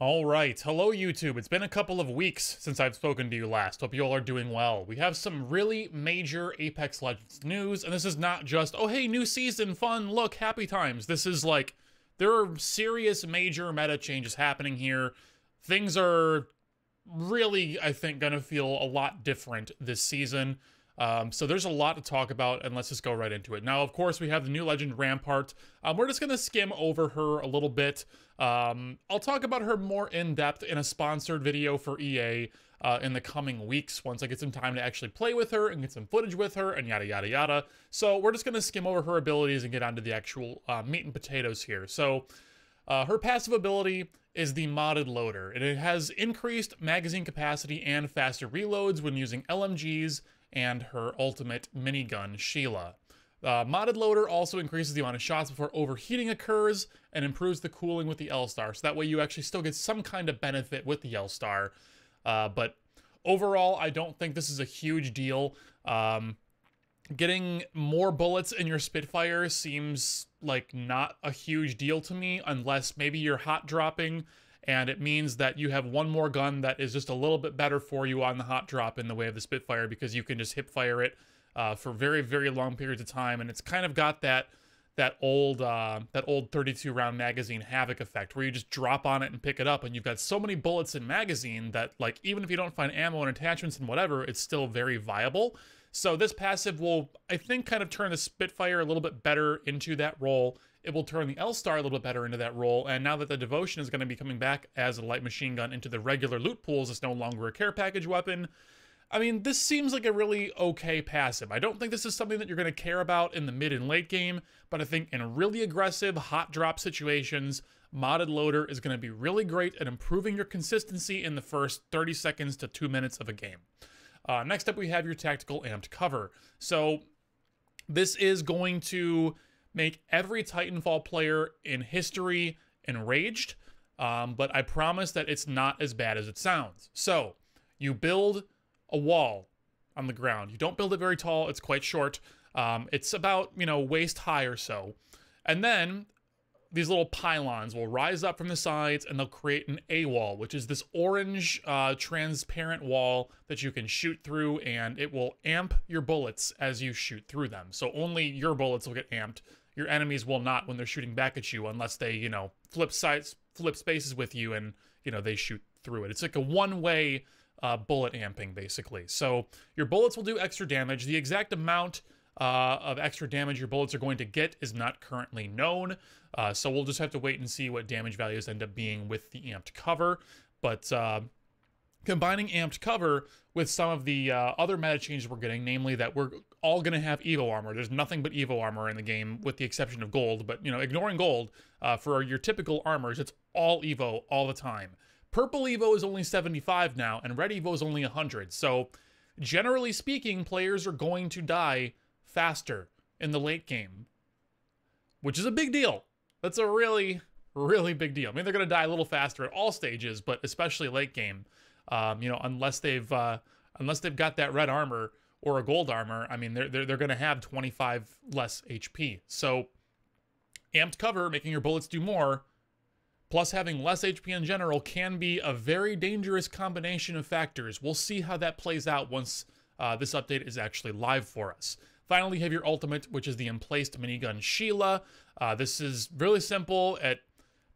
All right. Hello, YouTube. It's been a couple of weeks since I've spoken to you last. Hope you all are doing well. We have some really major Apex Legends news, and this is not just, oh, hey, new season, fun, look, happy times. This is like, there are serious major meta changes happening here. Things are really, I think, going to feel a lot different this season. Um, so there's a lot to talk about, and let's just go right into it. Now, of course, we have the new legend Rampart. Um, we're just going to skim over her a little bit. Um, I'll talk about her more in depth in a sponsored video for EA uh, in the coming weeks once I get some time to actually play with her and get some footage with her and yada yada yada. So we're just going to skim over her abilities and get onto the actual uh, meat and potatoes here. So. Uh, her passive ability is the modded loader, and it has increased magazine capacity and faster reloads when using LMGs and her ultimate minigun, Sheila. Uh, modded loader also increases the amount of shots before overheating occurs and improves the cooling with the L-Star, so that way you actually still get some kind of benefit with the L-Star. Uh, but overall, I don't think this is a huge deal. Um, getting more bullets in your Spitfire seems like not a huge deal to me, unless maybe you're hot dropping and it means that you have one more gun that is just a little bit better for you on the hot drop in the way of the Spitfire because you can just hip fire it uh, for very very long periods of time, and it's kind of got that that old uh, that old 32 round magazine havoc effect where you just drop on it and pick it up and you've got so many bullets in magazine that like even if you don't find ammo and attachments and whatever it's still very viable. So this passive will i think kind of turn the spitfire a little bit better into that role it will turn the L-Star a little bit better into that role, and now that the Devotion is going to be coming back as a light machine gun into the regular loot pools, it's no longer a care package weapon. I mean, this seems like a really okay passive. I don't think this is something that you're going to care about in the mid and late game, but I think in really aggressive hot drop situations, modded loader is going to be really great at improving your consistency in the first 30 seconds to 2 minutes of a game. Uh, next up, we have your tactical amped cover. So this is going to make every Titanfall player in history enraged, um, but I promise that it's not as bad as it sounds. So, you build a wall on the ground. You don't build it very tall, it's quite short. Um, it's about, you know, waist high or so. And then these little pylons will rise up from the sides and they'll create an A wall, which is this orange uh, transparent wall that you can shoot through and it will amp your bullets as you shoot through them. So only your bullets will get amped. Your enemies will not when they're shooting back at you unless they, you know, flip sides, flip spaces with you and, you know, they shoot through it. It's like a one-way uh, bullet amping, basically. So your bullets will do extra damage. The exact amount uh, of extra damage your bullets are going to get is not currently known. Uh, so we'll just have to wait and see what damage values end up being with the amped cover. But uh, combining amped cover with some of the uh, other meta changes we're getting, namely that we're all going to have Evo armor. There's nothing but Evo armor in the game, with the exception of gold. But you know, ignoring gold, uh, for your typical armors, it's all Evo all the time. Purple Evo is only 75 now, and red Evo is only 100. So, generally speaking, players are going to die faster in the late game, which is a big deal. That's a really, really big deal. I mean, they're going to die a little faster at all stages, but especially late game. Um, you know, unless they've uh, unless they've got that red armor or a gold armor, I mean, they're they're, they're going to have 25 less HP. So, amped cover, making your bullets do more, plus having less HP in general, can be a very dangerous combination of factors. We'll see how that plays out once uh, this update is actually live for us. Finally, you have your ultimate, which is the emplaced minigun Sheila. Uh, this is really simple. It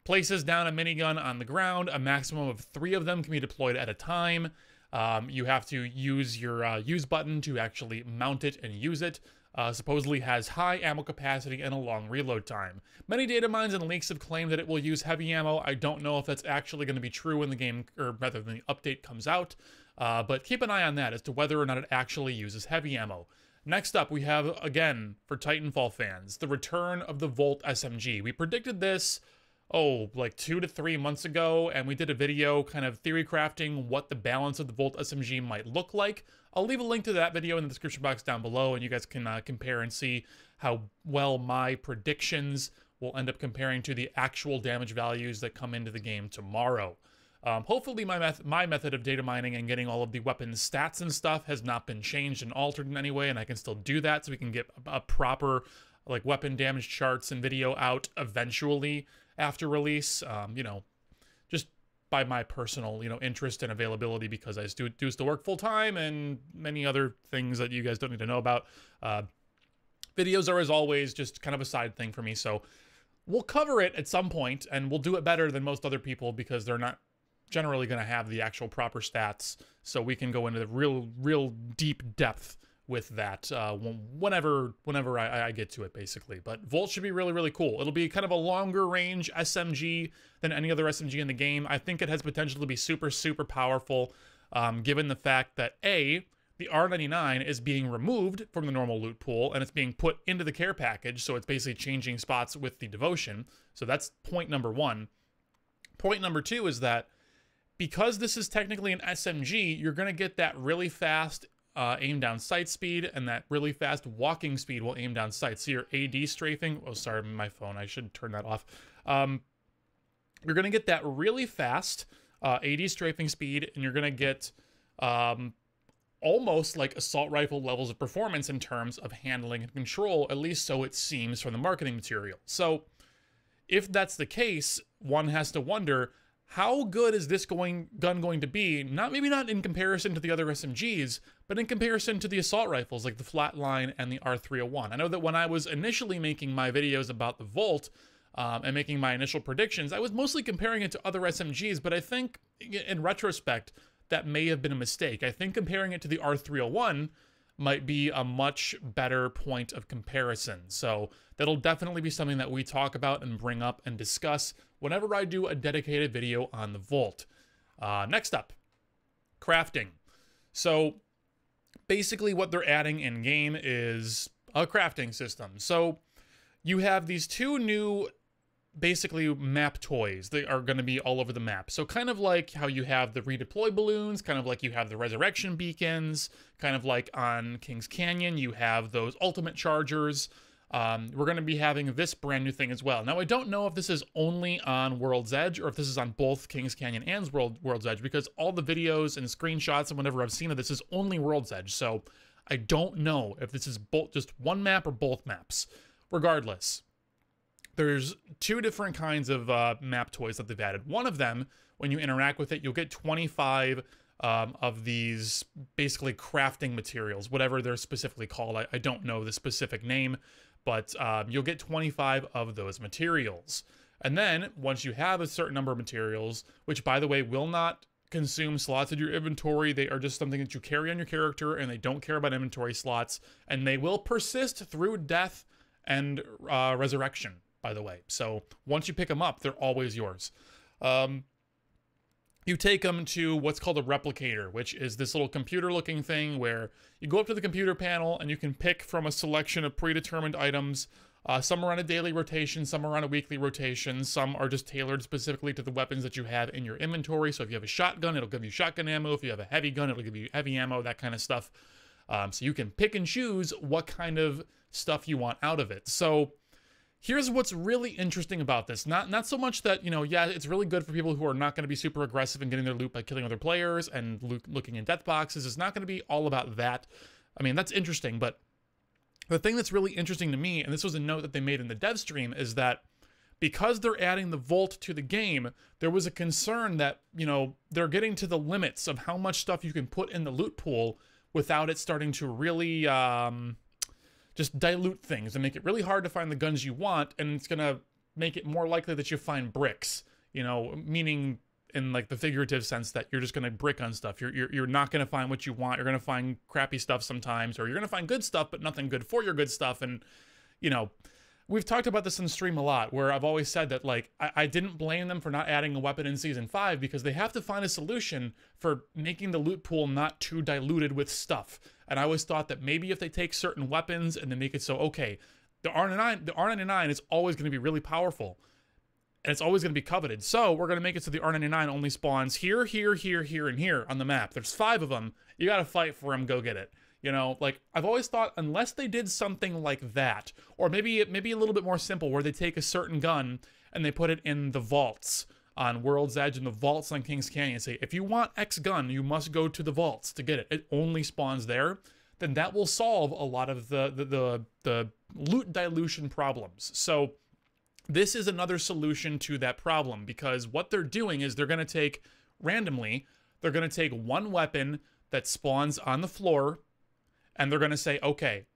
places down a minigun on the ground. A maximum of three of them can be deployed at a time. Um, you have to use your uh, use button to actually mount it and use it. Uh, supposedly has high ammo capacity and a long reload time. Many data mines and leaks have claimed that it will use heavy ammo. I don't know if that's actually going to be true when the game, or rather than the update comes out, uh, but keep an eye on that as to whether or not it actually uses heavy ammo. Next up, we have, again, for Titanfall fans, the return of the Volt SMG. We predicted this, oh, like two to three months ago, and we did a video kind of theory crafting what the balance of the Volt SMG might look like. I'll leave a link to that video in the description box down below, and you guys can uh, compare and see how well my predictions will end up comparing to the actual damage values that come into the game tomorrow. Um, hopefully my, meth my method of data mining and getting all of the weapon stats and stuff has not been changed and altered in any way, and I can still do that so we can get a proper like weapon damage charts and video out eventually after release. Um, you know, just by my personal, you know, interest and availability because I do, do still work full time and many other things that you guys don't need to know about. Uh, videos are, as always, just kind of a side thing for me. So we'll cover it at some point and we'll do it better than most other people because they're not generally going to have the actual proper stats. So we can go into the real, real deep depth with that uh, whenever whenever I, I, get to it, basically. But Volt should be really, really cool. It'll be kind of a longer range SMG than any other SMG in the game. I think it has potential to be super, super powerful, um, given the fact that A, the R99 is being removed from the normal loot pool and it's being put into the care package, so it's basically changing spots with the devotion. So that's point number one. Point number two is that because this is technically an SMG, you're going to get that really fast uh, aim down sight speed, and that really fast walking speed will aim down sight. So your ADS strafing, oh, sorry, my phone, I should turn that off. Um, you're going to get that really fast uh, ADS strafing speed, and you're going to get um, almost like assault rifle levels of performance in terms of handling and control, at least so it seems from the marketing material. So if that's the case, one has to wonder how good is this going gun going to be? Not maybe not in comparison to the other SMGs, but in comparison to the assault rifles like the Flatline and the R301. I know that when I was initially making my videos about the Volt um, and making my initial predictions, I was mostly comparing it to other SMGs, but I think in retrospect that may have been a mistake. I think comparing it to the R301 might be a much better point of comparison. So that'll definitely be something that we talk about and bring up and discuss whenever I do a dedicated video on the Volt. Uh, next up, crafting. So basically what they're adding in game is a crafting system. So you have these two new basically map toys that are going to be all over the map. So kind of like how you have the redeploy balloons, kind of like you have the resurrection beacons, kind of like on Kings Canyon, you have those ultimate chargers. Um, we're going to be having this brand new thing as well. Now, I don't know if this is only on World's Edge or if this is on both Kings Canyon and World, World's Edge because all the videos and screenshots and whatever I've seen of this is only World's Edge. So I don't know if this is both just one map or both maps. Regardless, there's two different kinds of uh, map toys that they've added. One of them, when you interact with it, you'll get 25 um, of these basically crafting materials, whatever they're specifically called. I, I don't know the specific name, but um, you'll get 25 of those materials. And then once you have a certain number of materials, which by the way will not consume slots in your inventory, they are just something that you carry on your character and they don't care about inventory slots, and they will persist through death and uh, resurrection by the way. So once you pick them up, they're always yours. Um, you take them to what's called a replicator, which is this little computer looking thing where you go up to the computer panel and you can pick from a selection of predetermined items. Uh, some are on a daily rotation, some are on a weekly rotation, some are just tailored specifically to the weapons that you have in your inventory. So if you have a shotgun, it'll give you shotgun ammo. If you have a heavy gun, it'll give you heavy ammo, that kind of stuff. Um, so you can pick and choose what kind of stuff you want out of it. So here's what's really interesting about this. Not not so much that, you know, yeah, it's really good for people who are not going to be super aggressive and getting their loot by killing other players and lo looking in death boxes. It's not going to be all about that. I mean, that's interesting, but the thing that's really interesting to me, and this was a note that they made in the dev stream, is that because they're adding the Volt to the game, there was a concern that, you know, they're getting to the limits of how much stuff you can put in the loot pool without it starting to really um, just dilute things and make it really hard to find the guns you want, and it's gonna make it more likely that you find bricks. You know, meaning in like the figurative sense that you're just gonna brick on stuff. You're you're, you're not gonna find what you want. You're gonna find crappy stuff sometimes, or you're gonna find good stuff, but nothing good for your good stuff. And you know, we've talked about this in stream a lot where I've always said that like I, I, didn't blame them for not adding a weapon in season five because they have to find a solution for making the loot pool not too diluted with stuff. And I always thought that maybe if they take certain weapons and they make it so okay, the R99 the R99 is always going to be really powerful. And it's always going to be coveted. So we're going to make it so the R99 only spawns here, here, here, here, and here on the map. There's five of them. You got to fight for them. Go get it. You know, like I've always thought unless they did something like that, or maybe maybe a little bit more simple where they take a certain gun and they put it in the vaults on World's Edge and the vaults on Kings Canyon say, if you want X gun, you must go to the vaults to get it. It only spawns there. Then that will solve a lot of the the the, the loot dilution problems. So this is another solution to that problem because what they're doing is they're going to take randomly, they're going to take one weapon that spawns on the floor and they're going to say, okay,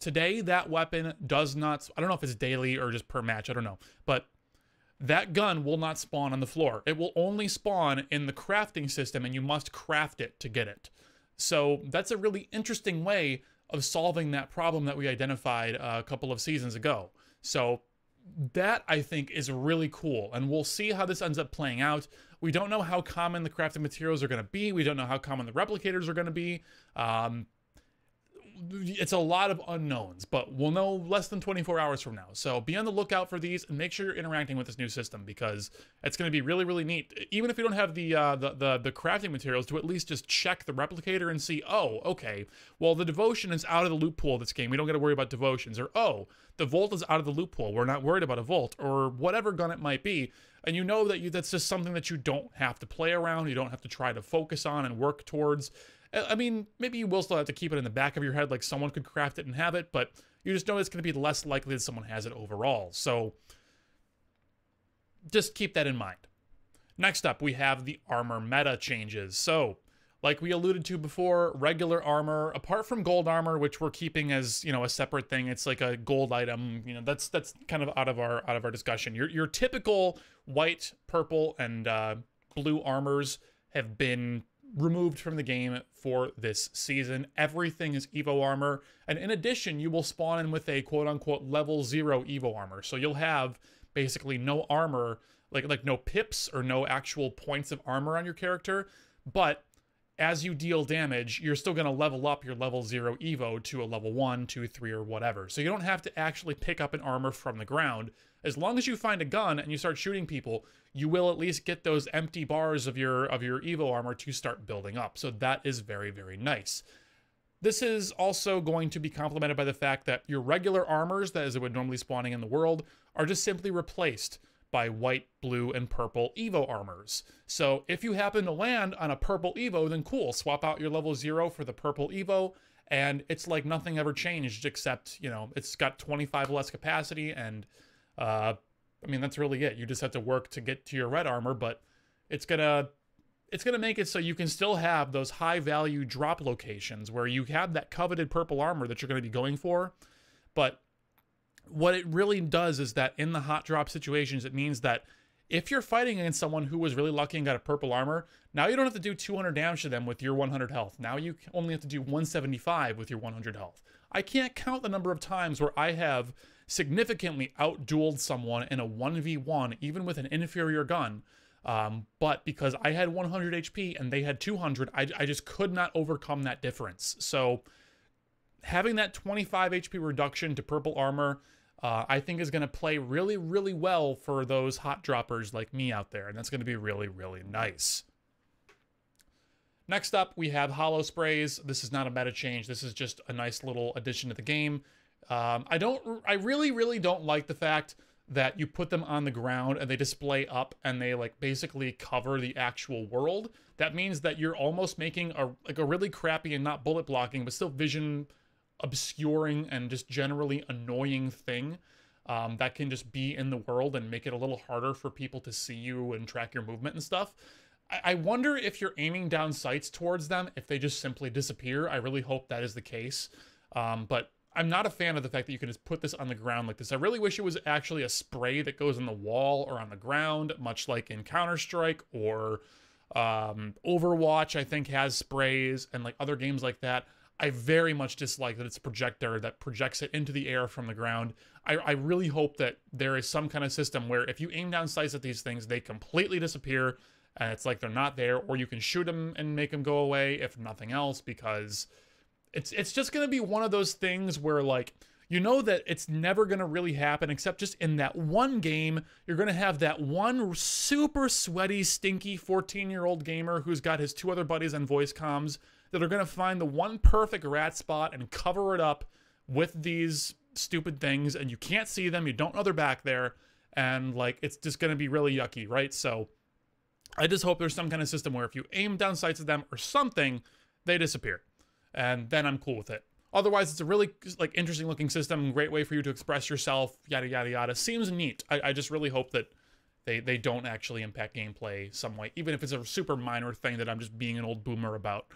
today that weapon does not, I don't know if it's daily or just per match, I don't know, but that gun will not spawn on the floor. It will only spawn in the crafting system and you must craft it to get it. So that's a really interesting way of solving that problem that we identified a couple of seasons ago. So that I think is really cool, and we'll see how this ends up playing out. We don't know how common the crafting materials are going to be. We don't know how common the replicators are going to be. Um, it's a lot of unknowns, but we'll know less than 24 hours from now. So be on the lookout for these and make sure you're interacting with this new system because it's going to be really, really neat. Even if you don't have the, uh, the, the the crafting materials, to at least just check the replicator and see, oh, okay, well the devotion is out of the loot pool this game. We don't got to worry about devotions, or oh, the volt is out of the loot pool. We're not worried about a volt, or whatever gun it might be. And you know that you that's just something that you don't have to play around. You don't have to try to focus on and work towards. I mean, maybe you will still have to keep it in the back of your head, like someone could craft it and have it, but you just know it's going to be less likely that someone has it overall. So just keep that in mind. Next up, we have the armor meta changes. So, like we alluded to before, regular armor, apart from gold armor, which we're keeping as you know a separate thing, it's like a gold item. You know, that's that's kind of out of our out of our discussion. Your your typical white, purple, and uh, blue armors have been removed from the game for this season. Everything is Evo armor. And in addition, you will spawn in with a quote unquote level zero Evo armor. So you'll have basically no armor, like like no pips or no actual points of armor on your character. But as you deal damage, you're still going to level up your level 0 Evo to a level one, two, three, or whatever. So you don't have to actually pick up an armor from the ground. As long as you find a gun and you start shooting people, you will at least get those empty bars of your of your Evo armor to start building up. So that is very, very nice. This is also going to be complemented by the fact that your regular armors, that as it would normally spawning in the world, are just simply replaced by white, blue, and purple Evo armors. So if you happen to land on a purple Evo, then cool, swap out your level zero for the purple Evo, and it's like nothing ever changed except, you know, it's got 25 less capacity, and uh, I mean, that's really it. You just have to work to get to your red armor, but it's gonna it's to make it so you can still have those high value drop locations where you have that coveted purple armor that you're to be going for, but what it really does is that in the hot drop situations, it means that if you're fighting against someone who was really lucky and got a purple armor, now you don't have to do 200 damage to them with your 100 health. Now you only have to do 175 with your 100 health. I can't count the number of times where I have significantly outdueled someone in a 1v1, even with an inferior gun. Um, but because I had 100 HP and they had 200, I, I just could not overcome that difference. So having that 25 HP reduction to purple armor uh, I think is going to play really, really well for those hot droppers like me out there. And that's going to be really, really nice. Next up, we have Holo sprays. This is not a meta change. This is just a nice little addition to the game. Um, I don't, I really, really don't like the fact that you put them on the ground and they display up and they like basically cover the actual world. That means that you're almost making a like a really crappy and not bullet blocking, but still vision obscuring and just generally annoying thing um, that can just be in the world and make it a little harder for people to see you and track your movement and stuff. I, wonder if you're aiming down sights towards them, if they just simply disappear. I really hope that is the case. Um, but I'm not a fan of the fact that you can just put this on the ground like this. I really wish it was actually a spray that goes on the wall or on the ground, much like in Counter Strike or um, Overwatch. I think has sprays and like other games like that. I very much dislike that it's a projector that projects it into the air from the ground. I, I, really hope that there is some kind of system where if you aim down sights at these things, they completely disappear and it's like they're not there, or you can shoot them and make them go away if nothing else, because it's it's just gonna be one of those things where like you know that it's never going to really happen except just in that one game you're going to have that one super sweaty stinky 14 year old gamer who's got his two other buddies on voice comms that are going to find the one perfect rat spot and cover it up with these stupid things and you can't see them, you don't know they're back there and like it's just going to be really yucky, right? So I just hope there's some kind of system where if you aim down sights at them or something, they disappear. And then I'm cool with it. Otherwise, it's a really like interesting looking system, great way for you to express yourself, yada yada yada. Seems neat. I, I just really hope that they they don't actually impact gameplay some way, even if it's a super minor thing that I'm just being an old boomer about.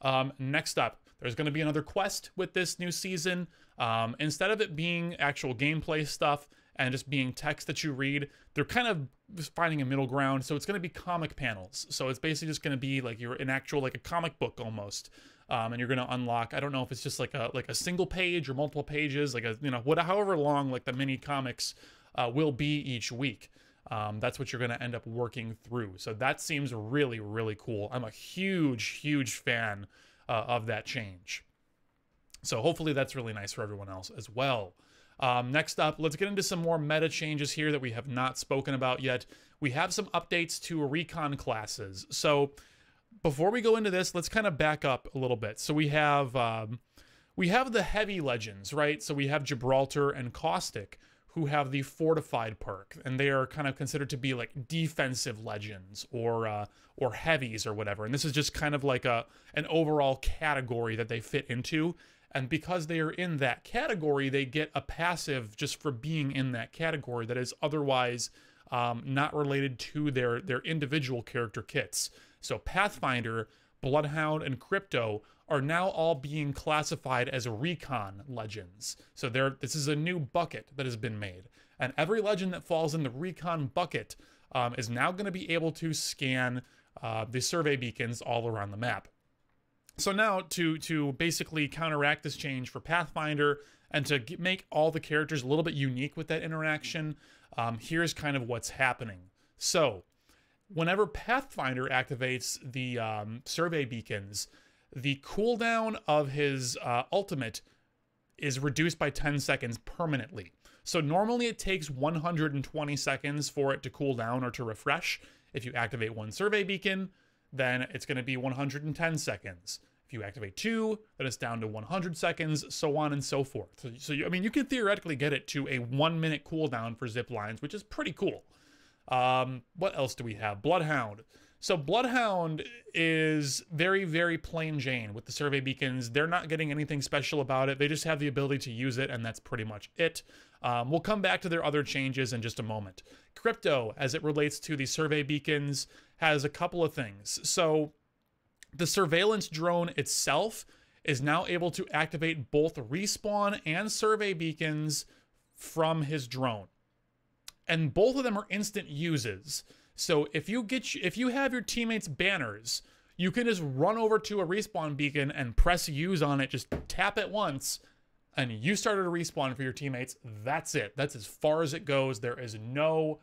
Um, next up, there's going to be another quest with this new season. Um, instead of it being actual gameplay stuff and just being text that you read, they're kind of finding a middle ground. So it's going to be comic panels. So it's basically just going to be like you're an actual like a comic book almost um, and you're going to unlock. I don't know if it's just like a like a single page or multiple pages, like a you know what however long like the mini comics uh, will be each week. Um, that's what you're going to end up working through. So that seems really really cool. I'm a huge huge fan uh, of that change. So hopefully that's really nice for everyone else as well. Um, next up, let's get into some more meta changes here that we have not spoken about yet. We have some updates to recon classes. So before we go into this, let's kind of back up a little bit. So we have um, we have the heavy legends, right? So we have Gibraltar and Caustic, who have the fortified perk, and they are kind of considered to be like defensive legends or uh, or heavies or whatever. And this is just kind of like a an overall category that they fit into. And because they are in that category, they get a passive just for being in that category that is otherwise um, not related to their their individual character kits. So Pathfinder, Bloodhound, and Crypto are now all being classified as recon legends. So there, this is a new bucket that has been made. And every legend that falls in the recon bucket um, is now going to be able to scan uh, the survey beacons all around the map. So now to to basically counteract this change for Pathfinder and to get, make all the characters a little bit unique with that interaction, um, here's kind of what's happening. So whenever Pathfinder activates the um, survey beacons, the cooldown of his uh, ultimate is reduced by 10 seconds permanently. So normally it takes 120 seconds for it to cool down or to refresh. If you activate one survey beacon, then it's going to be 110 seconds. If you activate two, then it's down to 100 seconds, so on and so forth. So, so you, I mean, you can theoretically get it to a one minute cooldown for zip lines, which is pretty cool. Um, what else do we have? Bloodhound. So Bloodhound is very, very plain Jane with the survey beacons. They're not getting anything special about it. They just have the ability to use it, and that's pretty much it. Um, we'll come back to their other changes in just a moment. Crypto, as it relates to the survey beacons, has a couple of things. So the surveillance drone itself is now able to activate both respawn and survey beacons from his drone and both of them are instant uses. So if you get if you have your teammates banners, you can just run over to a respawn beacon and press use on it, just tap it once, and you started a respawn for your teammates. That's it. That's as far as it goes. There is no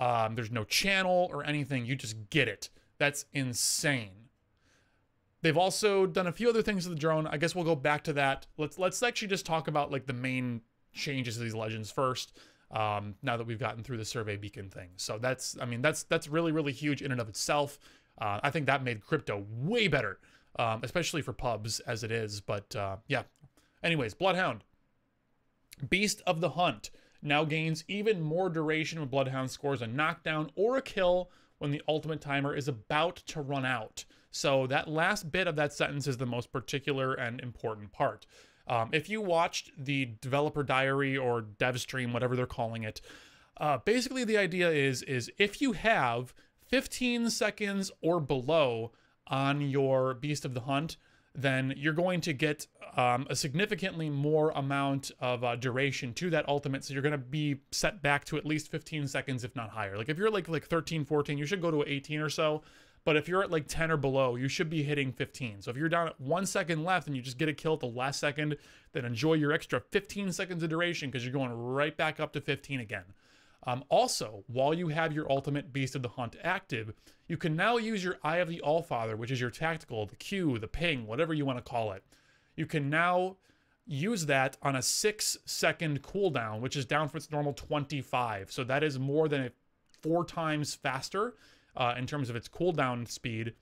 um, there's no channel or anything. You just get it. That's insane. They've also done a few other things to the drone. I guess we'll go back to that. Let's let's actually just talk about like the main changes to these legends first um, now that we've gotten through the survey beacon thing. So that's, I mean, that's that's really really huge in and of itself. Uh, I think that made crypto way better, um, especially for pubs as it is. But uh, yeah. Anyways, Bloodhound, Beast of the Hunt now gains even more duration when Bloodhound scores a knockdown or a kill when the ultimate timer is about to run out. So that last bit of that sentence is the most particular and important part. Um, if you watched the developer diary or dev stream, whatever they're calling it, uh, basically the idea is is if you have 15 seconds or below on your Beast of the Hunt, then you're going to get um, a significantly more amount of uh, duration to that ultimate. So you're going to be set back to at least 15 seconds, if not higher. Like if you're like like 13, 14, you should go to 18 or so. But if you're at like 10 or below, you should be hitting 15. So if you're down at one second left and you just get a kill at the last second, then enjoy your extra 15 seconds of duration because you're going right back up to 15 again. Um, also, while you have your ultimate Beast of the Hunt active, you can now use your Eye of the Allfather, which is your tactical, the Q, the ping, whatever you want to call it. You can now use that on a six second cooldown, which is down from its normal 25. So that is more than a four times faster uh, in terms of its cooldown speed.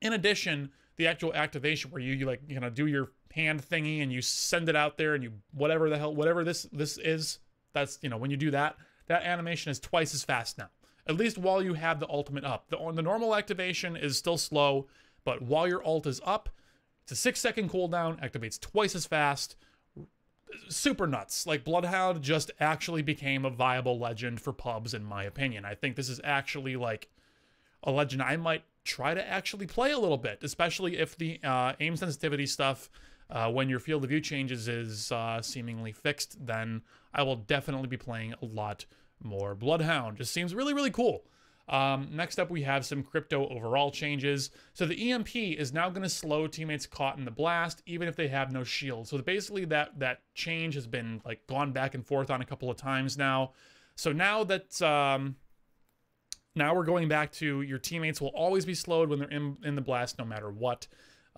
In addition, the actual activation where you, you like you know do your hand thingy and you send it out there and you whatever the hell whatever this this is that's you know when you do that that animation is twice as fast now at least while you have the ultimate up the, the normal activation is still slow but while your alt is up It's a six second cooldown, activates twice as fast. Super nuts. Like Bloodhound just actually became a viable legend for pubs, in my opinion. I think this is actually like a legend I might try to actually play a little bit, especially if the uh, aim sensitivity stuff uh, when your field of view changes is uh, seemingly fixed, then I will definitely be playing a lot more Bloodhound. Just seems really, really cool. Um, next up, we have some crypto overall changes. So the EMP is now going to slow teammates caught in the blast, even if they have no shield. So basically, that that change has been like gone back and forth on a couple of times now. So now that um, now we're going back to your teammates will always be slowed when they're in in the blast, no matter what.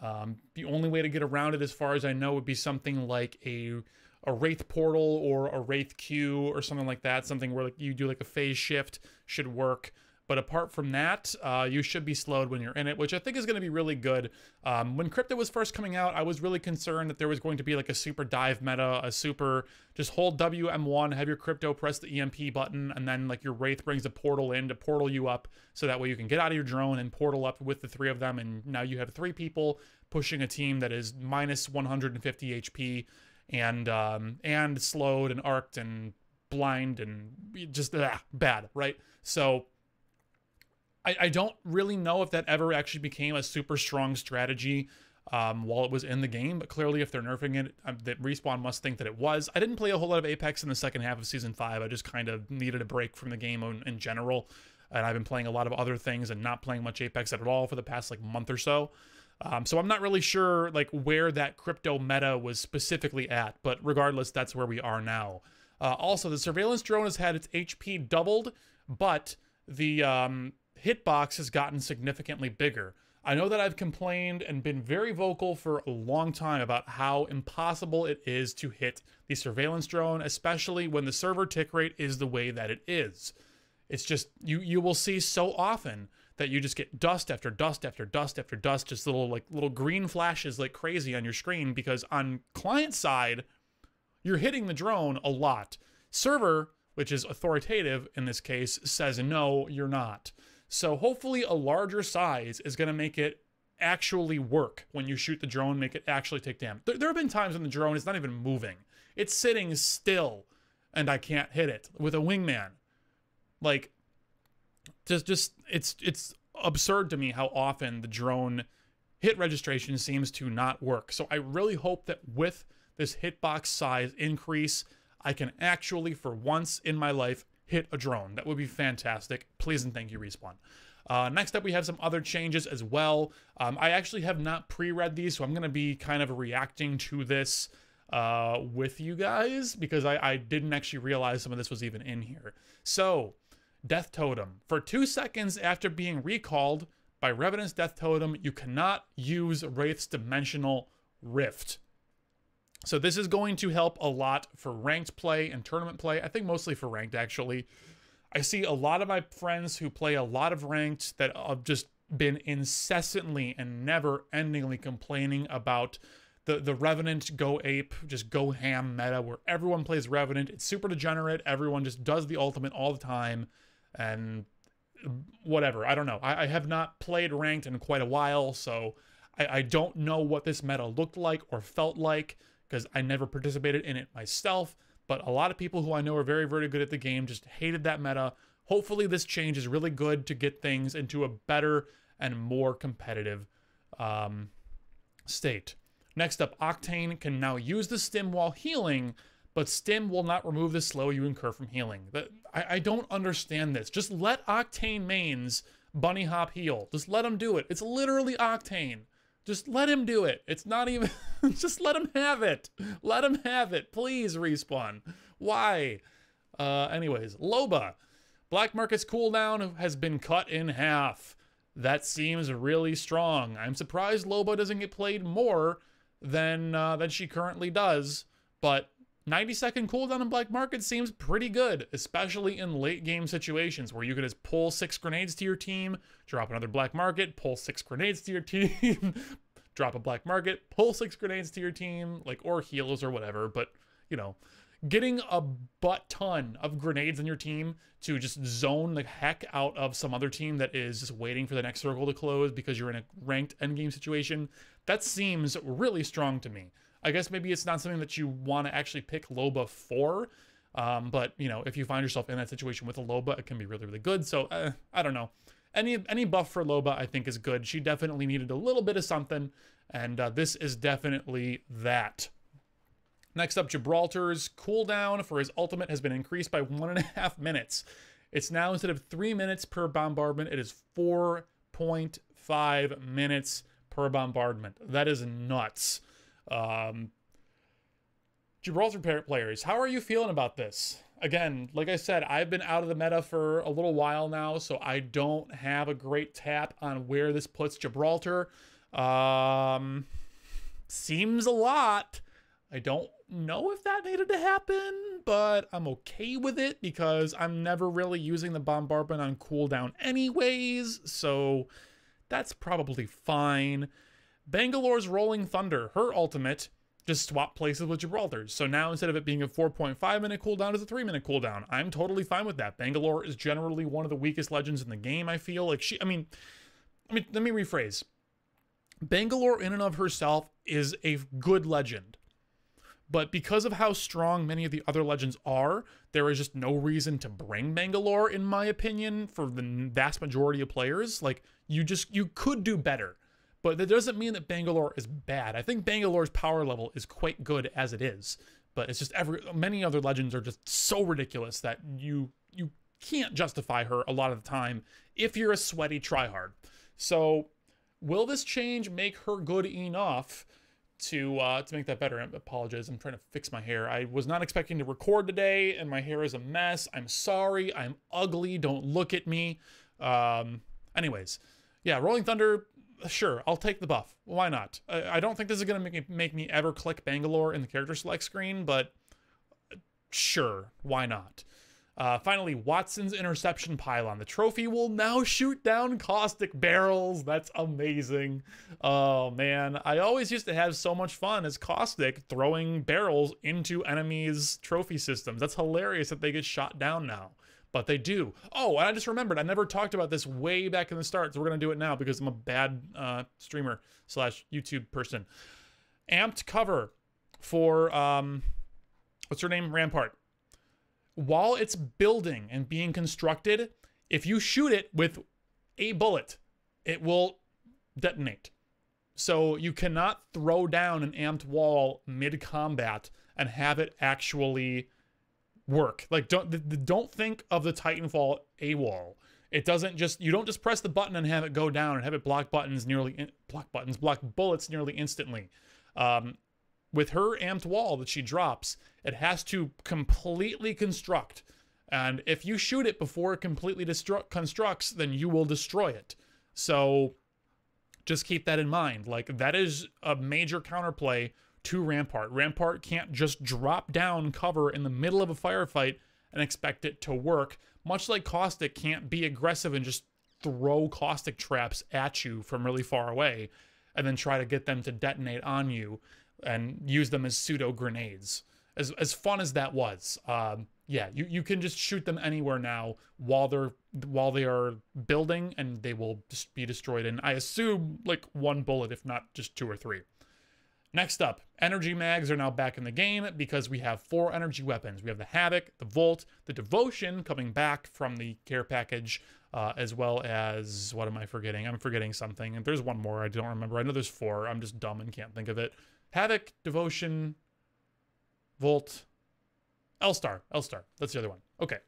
Um, the only way to get around it, as far as I know, would be something like a a wraith portal or a wraith Q or something like that. Something where like you do like a phase shift should work. But apart from that, uh, you should be slowed when you're in it, which I think is going to be really good. Um, when Crypto was first coming out, I was really concerned that there was going to be like a super dive meta, a super just hold WM1, have your Crypto press the EMP button, and then like your Wraith brings a portal in to portal you up so that way you can get out of your drone and portal up with the three of them. And now you have three people pushing a team that is minus 150 HP and um, and slowed and arced and blind and just ah, bad, right? So I, I don't really know if that ever actually became a super strong strategy um, while it was in the game, but clearly if they're nerfing it, um, that Respawn must think that it was. I didn't play a whole lot of Apex in the second half of Season 5. I just kind of needed a break from the game in, in general, and I've been playing a lot of other things and not playing much Apex at all for the past like month or so. Um, so I'm not really sure like where that crypto meta was specifically at, but regardless, that's where we are now. Uh, also, the surveillance drone has had its HP doubled, but the um, hitbox has gotten significantly bigger. I know that I've complained and been very vocal for a long time about how impossible it is to hit the surveillance drone, especially when the server tick rate is the way that it is. It's just you you will see so often that you just get dust after dust after dust after dust, just little like little green flashes like crazy on your screen because on client side, you're hitting the drone a lot. Server, which is authoritative in this case, says no, you're not. So hopefully a larger size is going to make it actually work when you shoot the drone, make it actually take damage. There, there have been times when the drone is not even moving. It's sitting still and I can't hit it with a wingman. Like just just it's it's absurd to me how often the drone hit registration seems to not work. So I really hope that with this hitbox size increase, I can actually for once in my life hit a drone. That would be fantastic. Please and thank you, Respawn. Uh, next up, we have some other changes as well. Um, I actually have not pre-read these, so I'm going to be kind of reacting to this uh, with you guys because I, I didn't actually realize some of this was even in here. So, Death Totem. For two seconds after being recalled by Revenant's Death Totem, you cannot use Wraith's Dimensional Rift. So this is going to help a lot for ranked play and tournament play. I think mostly for ranked, actually. I see a lot of my friends who play a lot of ranked that have just been incessantly and never endingly complaining about the, the Revenant go ape, just go ham meta where everyone plays Revenant. It's super degenerate. Everyone just does the ultimate all the time. And whatever. I don't know. I, I have not played ranked in quite a while, so I, I don't know what this meta looked like or felt like because I never participated in it myself. But a lot of people who I know are very, very good at the game just hated that meta. Hopefully, this change is really good to get things into a better and more competitive um, state. Next up, Octane can now use the stim while healing, but stim will not remove the slow you incur from healing. I, I don't understand this. Just let Octane mains bunny hop heal. Just let him do it. It's literally Octane. Just let him do it. It's not even. just let him have it. Let him have it. Please respawn. Why? Uh, anyways, Loba. Black Market's cooldown has been cut in half. That seems really strong. I'm surprised Loba doesn't get played more than uh, than she currently does, but 90 second cooldown in Black Market seems pretty good, especially in late game situations where you could just pull six grenades to your team, drop another Black Market, pull six grenades to your team, drop a Black Market, pull six grenades to your team, like or heals or whatever. But you know, getting a butt ton of grenades in your team to just zone the heck out of some other team that is just waiting for the next circle to close because you're in a ranked endgame situation, that seems really strong to me. I guess maybe it's not something that you want to actually pick Loba for, um, but you know, if you find yourself in that situation with a Loba, it can be really, really good. So uh, I don't know. Any any buff for Loba, I think, is good. She definitely needed a little bit of something, and uh, this is definitely that. Next up, Gibraltar's cooldown for his ultimate has been increased by one and a half minutes. It's now instead of three minutes per bombardment, it is 4.5 minutes per bombardment. That is nuts. Um, Gibraltar players, how are you feeling about this? Again, like I said, I've been out of the meta for a little while now, so I don't have a great tap on where this puts Gibraltar. Um, seems a lot. I don't know if that needed to happen, but I'm okay with it because I'm never really using the bombardment on cooldown anyways, so that's probably fine. Bangalore's Rolling Thunder, her ultimate, just swap places with Gibraltar's. So now instead of it being a 4.5 minute cooldown, it's a 3 minute cooldown. I'm totally fine with that. Bangalore is generally one of the weakest legends in the game, I feel. Like she I mean, I mean let me rephrase. Bangalore in and of herself is a good legend. But because of how strong many of the other legends are, there is just no reason to bring Bangalore, in my opinion, for the vast majority of players. Like, you just, you could do better. But that doesn't mean that Bangalore is bad. I think Bangalore's power level is quite good as it is. But it's just every, many other legends are just so ridiculous that you, you can't justify her a lot of the time if you're a sweaty tryhard. So, will this change make her good enough? to uh, to make that better. I apologize. I'm trying to fix my hair. I was not expecting to record today, and my hair is a mess. I'm sorry. I'm ugly. Don't look at me. Um, anyways, yeah, Rolling Thunder. Sure, I'll take the buff. Why not? I, I don't think this is gonna make me, make me ever click Bangalore in the character select screen, but sure, why not? Uh, finally, Wattson's interception pylon. The trophy will now shoot down caustic barrels. That's amazing. Oh man, I always used to have so much fun as caustic throwing barrels into enemies' trophy systems. That's hilarious that they get shot down now. But they do. Oh, and I just remembered, I never talked about this way back in the start, so we're gonna do it now because I'm a bad uh, streamer slash YouTube person. Amped cover for um, what's her name? Rampart while it's building and being constructed, if you shoot it with a bullet, it will detonate. So you cannot throw down an amped wall mid combat and have it actually work. Like don't don't think of the Titanfall A wall. It doesn't just you don't just press the button and have it go down and have it block buttons nearly in, block buttons block bullets nearly instantly. Um, with her amped wall that she drops, it has to completely construct. And if you shoot it before it completely destru- constructs, then you will destroy it. So just keep that in mind. Like, that is a major counterplay to Rampart. Rampart can't just drop down cover in the middle of a firefight and expect it to work, much like Caustic can't be aggressive and just throw caustic traps at you from really far away and then try to get them to detonate on you and use them as pseudo grenades. As as fun as that was, um, yeah, you, you can just shoot them anywhere now while they're while they are building, and they will just be destroyed. And I assume like one bullet, if not just two or three. Next up, energy mags are now back in the game because we have four energy weapons. We have the Havoc, the Volt, the Devotion coming back from the care package, uh, as well as, what am I forgetting? I'm forgetting something. And there's one more I don't remember. I know there's four. I'm just dumb and can't think of it. Havoc, Devotion, Volt, L-Star. L-Star. That's the other one. Okay.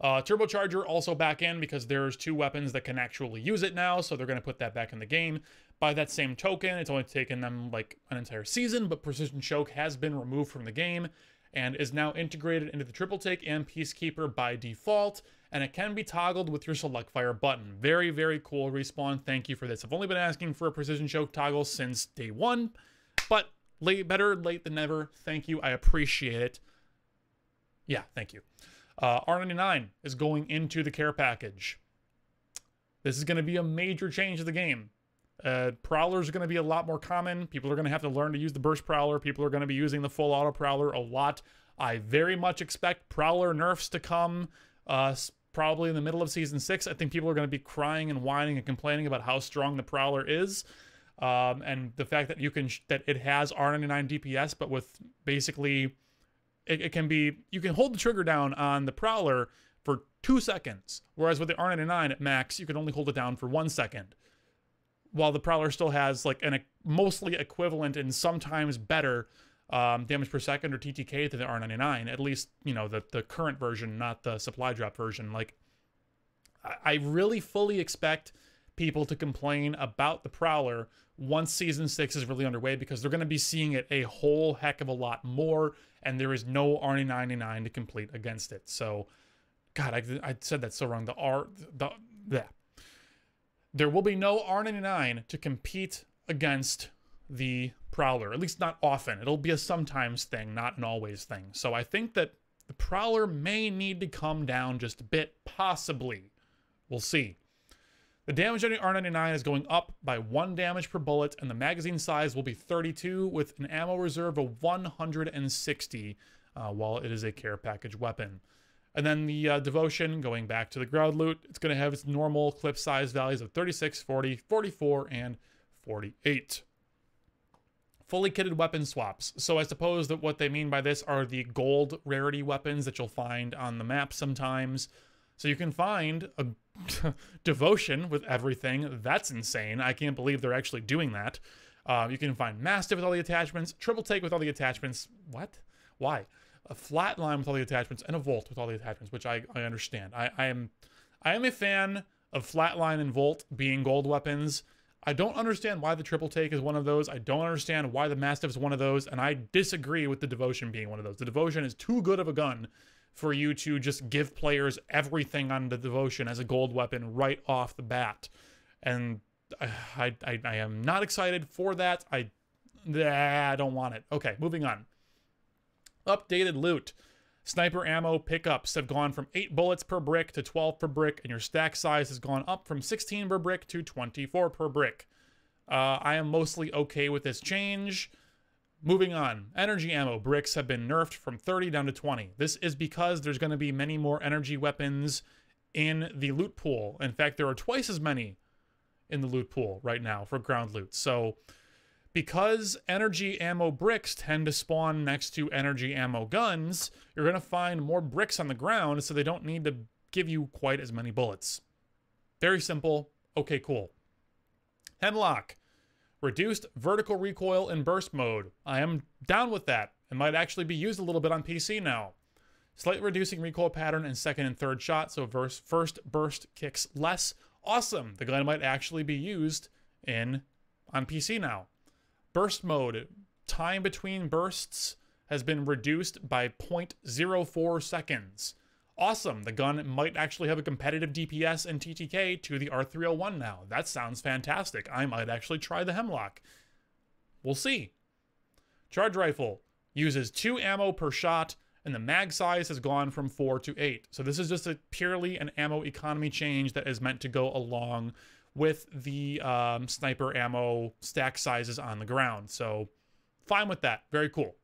Uh, Turbocharger also back in because there's two weapons that can actually use it now, so they're going to put that back in the game. By that same token, it's only taken them like an entire season, but Precision Choke has been removed from the game and is now integrated into the Triple Take and Peacekeeper by default, and it can be toggled with your Select Fire button. Very, very cool, Respawn. Thank you for this. I've only been asking for a Precision Choke toggle since day one, but late, better late than never. Thank you. I appreciate it. Yeah, thank you. Uh, R99 is going into the care package. This is going to be a major change to the game. Uh, Prowlers are going to be a lot more common. People are going to have to learn to use the Burst Prowler. People are going to be using the full auto Prowler a lot. I very much expect Prowler nerfs to come uh, probably in the middle of Season 6. I think people are going to be crying and whining and complaining about how strong the Prowler is. Um, and the fact that you can that it has R99 DPS, but with basically it, it, can be you can hold the trigger down on the Prowler for two seconds, whereas with the R99 at max you can only hold it down for one second while the Prowler still has like an mostly equivalent and sometimes better um, damage per second or TTK to the R99, at least, you know, the, the current version, not the supply drop version. Like, I, I really fully expect people to complain about the Prowler once Season 6 is really underway because they're going to be seeing it a whole heck of a lot more, and there is no R99 to complete against it. So, God, I, I said that so wrong. The R, the, the, there will be no R99 to compete against the Prowler, at least not often. It'll be a sometimes thing, not an always thing. So I think that the Prowler may need to come down just a bit, possibly. We'll see. The damage on the R99 is going up by 1 damage per bullet, and the magazine size will be 32 with an ammo reserve of 160 uh, while it is a care package weapon. And then the uh, Devotion, going back to the ground loot, it's going to have its normal clip size values of 36, 40, 44, and 48. Fully kitted weapon swaps. So I suppose that what they mean by this are the gold rarity weapons that you'll find on the map sometimes. So you can find a Devotion with everything. That's insane. I can't believe they're actually doing that. Uh, you can find Mastiff with all the attachments, Triple Take with all the attachments. What? Why? a flatline with all the attachments, and a Volt with all the attachments, which I, I understand. I, I am I am a fan of flatline and Volt being gold weapons. I don't understand why the triple take is one of those. I don't understand why the Mastiff is one of those, and I disagree with the Devotion being one of those. The Devotion is too good of a gun for you to just give players everything on the Devotion as a gold weapon right off the bat. And I, I, I am not excited for that. I, I don't want it. Okay, moving on. Updated loot. Sniper ammo pickups have gone from 8 bullets per brick to 12 per brick, and your stack size has gone up from 16 per brick to 24 per brick. Uh, I am mostly okay with this change. Moving on, energy ammo bricks have been nerfed from 30 down to 20. This is because there's going to be many more energy weapons in the loot pool. In fact, there are twice as many in the loot pool right now for ground loot. So because energy ammo bricks tend to spawn next to energy ammo guns, you're going to find more bricks on the ground so they don't need to give you quite as many bullets. Very simple. Okay, cool. Hemlock. Reduced vertical recoil in burst mode. I am down with that. It might actually be used a little bit on PC now. Slightly reducing recoil pattern in second and third shot, so first burst kicks less. Awesome. The gun might actually be used in on PC now. Burst mode, time between bursts has been reduced by 0.04 seconds. Awesome, the gun might actually have a competitive DPS and TTK to the R301 now. That sounds fantastic. I might actually try the Hemlock. We'll see. Charge rifle uses two ammo per shot, and the mag size has gone from 4 to 8. So this is just a purely an ammo economy change that is meant to go along with the um, sniper ammo stack sizes on the ground. So fine with that. Very cool.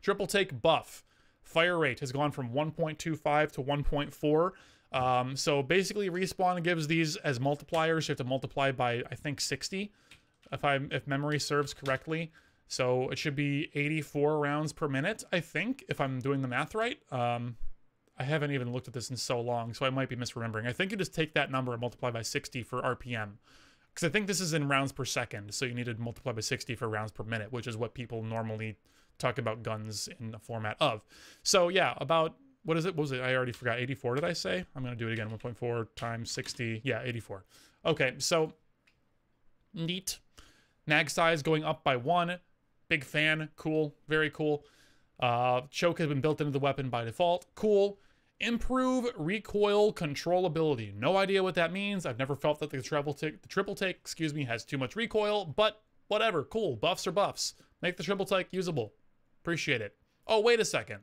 Triple take buff. Fire rate has gone from 1.25 to 1.4. Um, so basically, respawn gives these as multipliers. You have to multiply by I think 60, if I if memory serves correctly. So it should be 84 rounds per minute, I think, if I'm doing the math right. Um, I haven't even looked at this in so long, so I might be misremembering. I think you just take that number and multiply by 60 for RPM. Because I think this is in rounds per second, so you need to multiply by 60 for rounds per minute, which is what people normally talk about guns in the format of. So yeah, about, what is it? What was it? I already forgot. 84, did I say? I'm going to do it again. 1.4 times 60. Yeah, 84. Okay, so neat. Mag size going up by one. Big fan. Cool. Very cool. Uh, choke has been built into the weapon by default. Cool. Improve recoil controllability. No idea what that means. I've never felt that the triple take, the triple take, excuse me, has too much recoil, but whatever. Cool. Buffs are buffs. Make the triple take usable. Appreciate it. Oh, wait a second.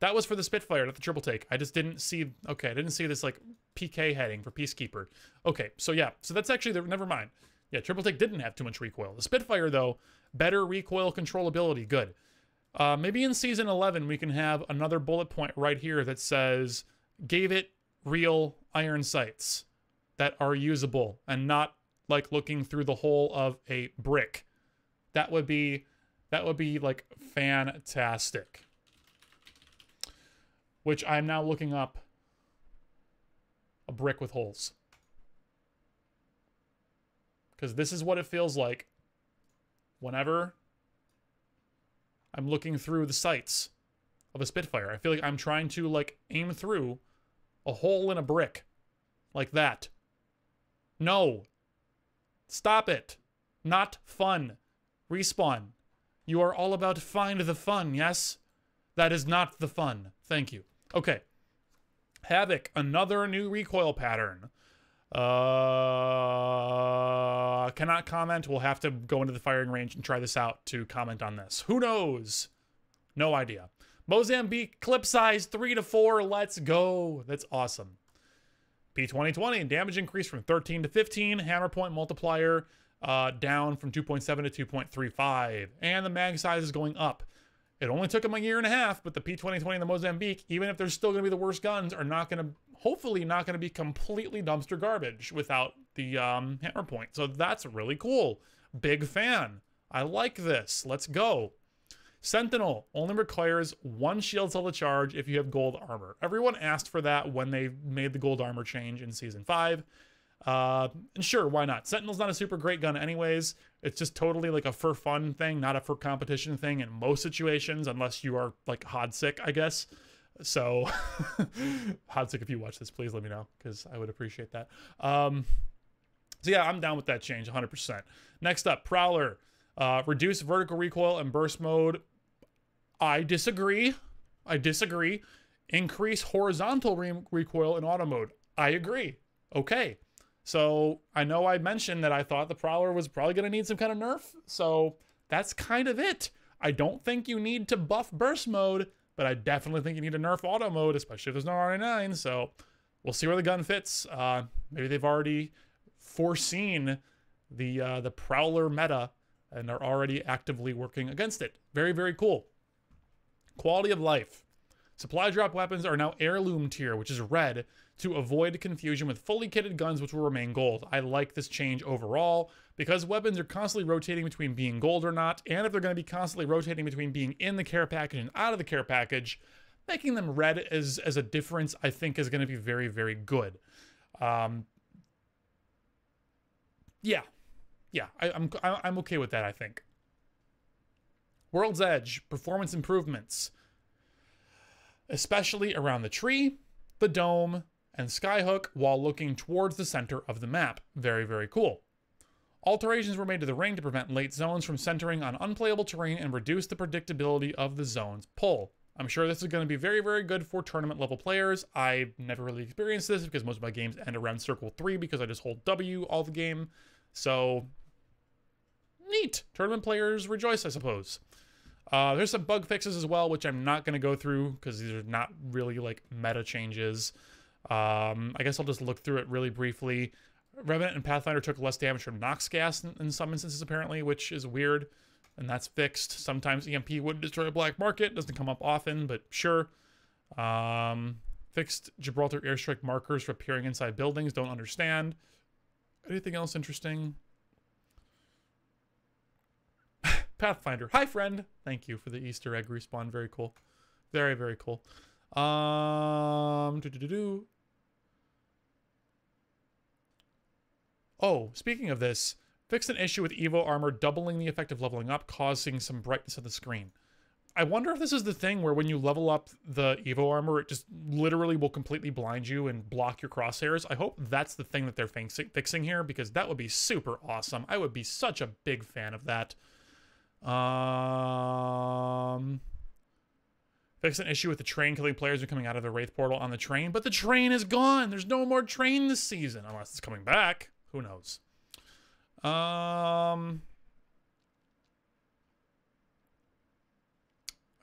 That was for the Spitfire, not the triple take. I just didn't see. Okay, I didn't see this like PK heading for Peacekeeper. Okay, so yeah, so that's actually the. Never mind. Yeah, triple take didn't have too much recoil. The Spitfire though, better recoil controllability. Good. Uh, maybe in season 11 we can have another bullet point right here that says gave it real iron sights that are usable and not like looking through the hole of a brick. That would be that would be like fantastic. Which I'm now looking up a brick with holes. Because this is what it feels like whenever I'm looking through the sights of a Spitfire. I feel like I'm trying to like aim through a hole in a brick. Like that. No. Stop it. Not fun. Respawn. You are all about find the fun, yes? That is not the fun. Thank you. Okay. Havoc, another new recoil pattern. Uh, cannot comment. We'll have to go into the firing range and try this out to comment on this. Who knows? No idea. Mozambique clip size 3 to 4. Let's go. That's awesome. P2020 damage increase from 13 to 15. Hammer point multiplier uh, down from 2.7 to 2.35. And the mag size is going up. It only took them a year and a half, but the P2020 and the Mozambique, even if they're still going to be the worst guns, are not going to, hopefully, not going to be completely dumpster garbage without the um, hammer point. So that's really cool. Big fan. I like this. Let's go. Sentinel only requires one shield cell to charge if you have gold armor. Everyone asked for that when they made the gold armor change in Season 5. Uh, and sure, why not? Sentinel's not a super great gun anyways. It's just totally like a for fun thing, not a for competition thing in most situations, unless you are like Hodsick, I guess. So, Hodsick, if you watch this, please let me know because I would appreciate that. Um, so yeah, I'm down with that change 100%. Next up, Prowler. Uh, reduce vertical recoil and burst mode. I disagree. I disagree. Increase horizontal re recoil in auto mode. I agree. Okay. So I know I mentioned that I thought the Prowler was probably going to need some kind of nerf. So that's kind of it. I don't think you need to buff burst mode, but I definitely think you need to nerf auto mode, especially if there's no R9. So we'll see where the gun fits. Uh, maybe they've already foreseen the uh, the Prowler meta and are already actively working against it. Very, very cool. Quality of life. Supply drop weapons are now heirloom tier, which is red, to avoid confusion with fully kitted guns, which will remain gold. I like this change overall because weapons are constantly rotating between being gold or not, and if they're going to be constantly rotating between being in the care package and out of the care package, making them red as, as a difference, I think, is going to be very, very good. Um, yeah, yeah, I, I'm I'm okay with that. I think. World's Edge performance improvements, especially around the tree, the dome, and skyhook while looking towards the center of the map. Very very cool. Alterations were made to the ring to prevent late zones from centering on unplayable terrain and reduce the predictability of the zone's pull. I'm sure this is going to be very, very good for tournament level players. I've never really experienced this because most of my games end around circle three because I just hold W all the game. So neat. Tournament players rejoice, I suppose. Uh, there's some bug fixes as well, which I'm not going to go through because these are not really like meta changes. Um, I guess I'll just look through it really briefly. Revenant and Pathfinder took less damage from Nox gas in, in some instances, apparently, which is weird. And that's fixed. Sometimes EMP would destroy a black market. Doesn't come up often, but sure. Um, fixed Gibraltar airstrike markers for appearing inside buildings. Don't understand. Anything else interesting? Pathfinder. Hi, friend. Thank you for the Easter egg respawn. Very cool. Very, very cool. Um, doo -doo -doo Oh, speaking of this, fixed an issue with Evo armor doubling the effect of leveling up, causing some brightness of the screen. I wonder if this is the thing where when you level up the Evo armor, it just literally will completely blind you and block your crosshairs. I hope that's the thing that they're fixing here because that would be super awesome. I would be such a big fan of that. Um, fix an issue with the train killing players who are coming out of the Wraith portal on the train, but the train is gone. There's no more train this season unless it's coming back. Who knows? Um,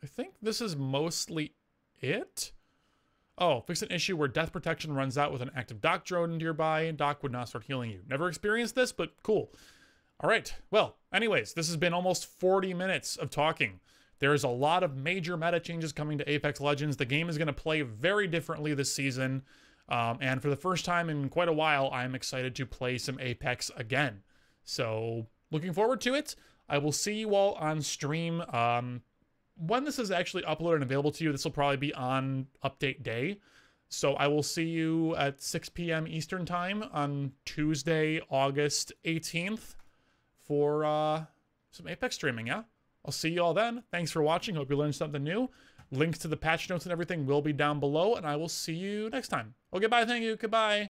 I think this is mostly it. Oh, fix an issue where death protection runs out with an active Doc drone nearby. And Doc would not start healing you. Never experienced this, but cool. All right. Well, anyways, this has been almost 40 minutes of talking. There's a lot of major meta changes coming to Apex Legends. The game is going to play very differently this season. Um, and for the first time in quite a while, I'm excited to play some Apex again. So, looking forward to it. I will see you all on stream. Um, when this is actually uploaded and available to you, this will probably be on update day. So I will see you at 6 p.m. Eastern Time on Tuesday, August 18th for uh, some Apex streaming, yeah? I'll see you all then. Thanks for watching. Hope you learned something new. Links to the patch notes and everything will be down below, and I will see you next time. Okay, bye. Thank you. Goodbye.